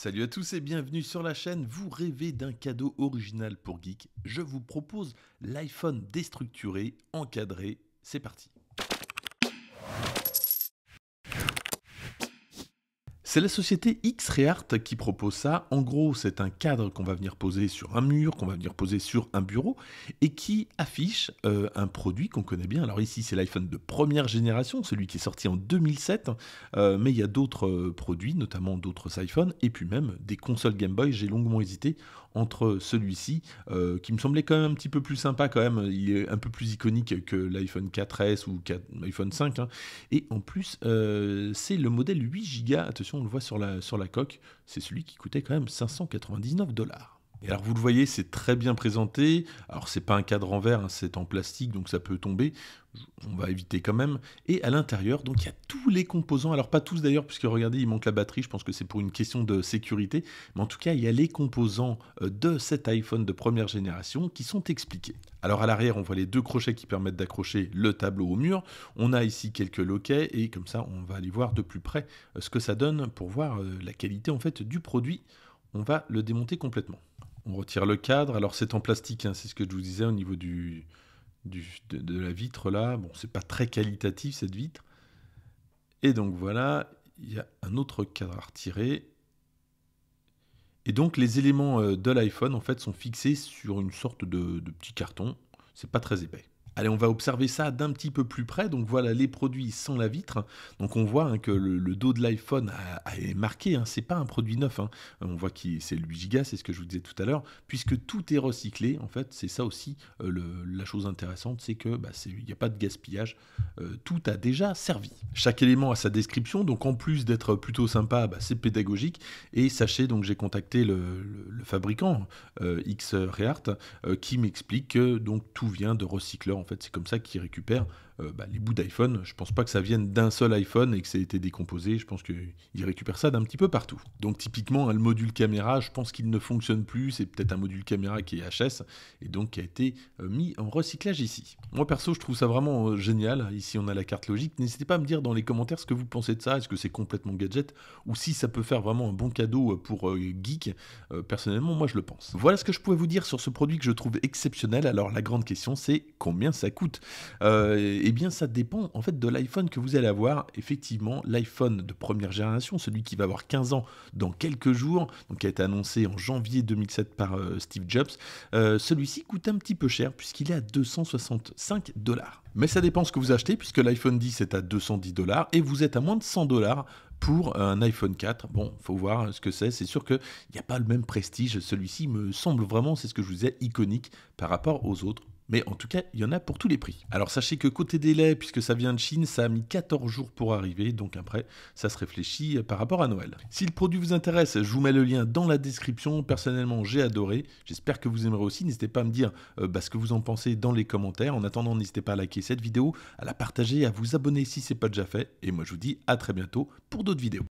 Salut à tous et bienvenue sur la chaîne. Vous rêvez d'un cadeau original pour geek Je vous propose l'iPhone déstructuré, encadré. C'est parti. C'est la société X-Reart qui propose ça. En gros, c'est un cadre qu'on va venir poser sur un mur, qu'on va venir poser sur un bureau, et qui affiche euh, un produit qu'on connaît bien. Alors ici, c'est l'iPhone de première génération, celui qui est sorti en 2007, euh, mais il y a d'autres euh, produits, notamment d'autres iPhones, et puis même des consoles Game Boy. J'ai longuement hésité entre celui-ci, qui me semblait quand même un petit peu plus sympa quand même. Il est un peu plus iconique que l'iPhone 4S ou l'iPhone 5, hein. et en plus, c'est le modèle 8 Go. Attention on le voit sur la, sur la coque, c'est celui qui coûtait quand même 599 dollars. Et alors vous le voyez, c'est très bien présenté. Alors c'est pas un cadre en verre, hein, c'est en plastique, donc ça peut tomber. On va éviter quand même. Et à l'intérieur, donc il y a tous les composants. Alors pas tous d'ailleurs, puisque regardez, il manque la batterie. Je pense que c'est pour une question de sécurité. Mais en tout cas, il y a les composants euh, de cet iPhone de première génération qui sont expliqués. Alors à l'arrière, on voit les deux crochets qui permettent d'accrocher le tableau au mur. On a ici quelques loquets et comme ça, on va aller voir de plus près euh, ce que ça donne pour voir euh, la qualité en fait du produit. On va le démonter complètement. On retire le cadre. Alors c'est en plastique, hein, c'est ce que je vous disais au niveau de, la vitre là. Bon, c'est pas très qualitatif cette vitre. Et donc voilà, il y a un autre cadre à retirer. Et donc les éléments euh, de l'iPhone en fait sont fixés sur une sorte de, de petit carton. C'est pas très épais. Allez, on va observer ça d'un petit peu plus près. Donc voilà les produits sans la vitre. Donc on voit hein, que le, dos de l'iPhone est marqué. Hein. C'est pas un produit neuf. Hein. On voit que c'est le 8 Go, c'est ce que je vous disais tout à l'heure, puisque tout est recyclé. En fait, c'est ça aussi euh, la chose intéressante, c'est que bah, il n'y a pas de gaspillage. Euh, tout a déjà servi. Chaque élément a sa description. Donc en plus d'être plutôt sympa, bah, c'est pédagogique. Et sachez donc j'ai contacté le, fabricant euh, X Reart qui m'explique que donc tout vient de recycleurs fait, c'est comme ça qu'ils récupèrent euh, bah, les bouts d'iPhone. Je pense pas que ça vienne d'un seul iPhone et que ça ait été décomposé. Je pense qu'ils récupèrent ça d'un petit peu partout. Donc typiquement, le module caméra, je pense qu'il ne fonctionne plus. C'est peut-être un module caméra qui est HS et donc qui a été euh, mis en recyclage ici. Moi perso, je trouve ça vraiment euh, génial. Ici, on a la carte logique. N'hésitez pas à me dire dans les commentaires ce que vous pensez de ça. Est-ce que c'est complètement gadget ou si ça peut faire vraiment un bon cadeau pour geek? Personnellement, moi je le pense. Voilà ce que je pouvais vous dire sur ce produit que je trouve exceptionnel. Alors la grande question, c'est combien ça coûte? Eh bien, ça dépend en fait de l'iPhone que vous allez avoir. Effectivement, l'iPhone de première génération, celui qui va avoir 15 ans dans quelques jours, donc qui a été annoncé en janvier 2007 par euh, Steve Jobs, euh, celui-ci coûte un petit peu cher puisqu'il est à 265 dollars. Mais ça dépend ce que vous achetez puisque l'iPhone 10 est à 210 dollars et vous êtes à moins de 100 dollars pour un iPhone 4. Bon, faut voir ce que c'est. C'est sûr qu'il n'y a pas le même prestige. Celui-ci me semble vraiment, c'est ce que je vous disais, iconique par rapport aux autres. Mais en tout cas, il y en a pour tous les prix. Alors sachez que côté délai, puisque ça vient de Chine, ça a mis 14 jours pour arriver, donc après, ça se réfléchit par rapport à Noël. Si le produit vous intéresse, je vous mets le lien dans la description. Personnellement, j'ai adoré. J'espère que vous aimerez aussi. N'hésitez pas à me dire euh, bah, ce que vous en pensez dans les commentaires. En attendant, n'hésitez pas à liker cette vidéo, à la partager, à vous abonner si ce n'est pas déjà fait. Et moi, je vous dis à très bientôt pour d'autres vidéos.